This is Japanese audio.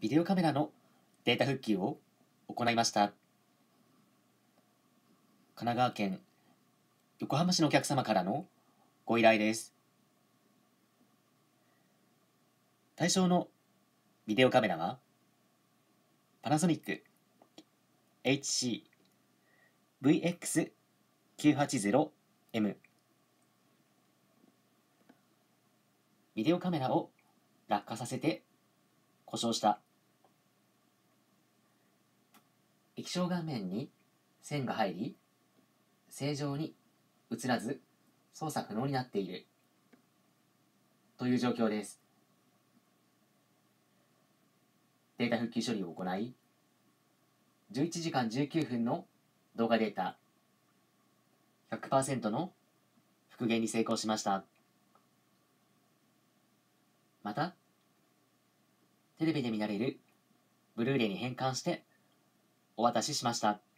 ビデオカメラのデータ復旧を行いました。神奈川県横浜市のお客様からのご依頼です。対象のビデオカメラはパナソニック HC VX980M ビデオカメラを落下させて故障した。液晶画面に線が入り正常に映らず操作不能になっている。という状況です。データ復旧処理を行い11時間19分の動画データ100%の復元に成功しました。またテレビで見られるブルーレイに変換してお渡ししました。